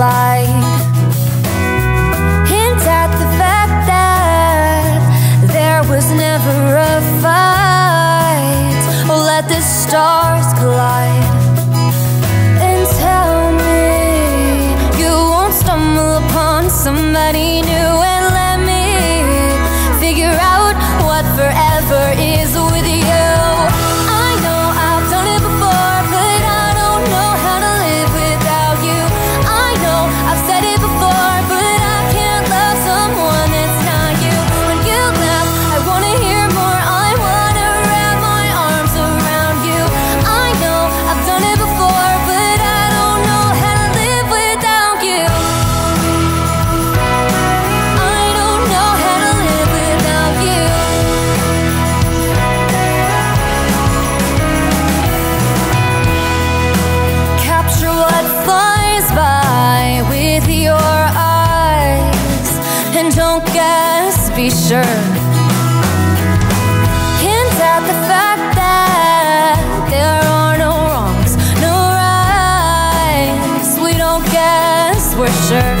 light. Hint at the fact that there was never a fight. Oh, let the stars collide And tell me you won't stumble upon somebody new be sure. Hint at the fact that there are no wrongs, no rights. We don't guess, we're sure.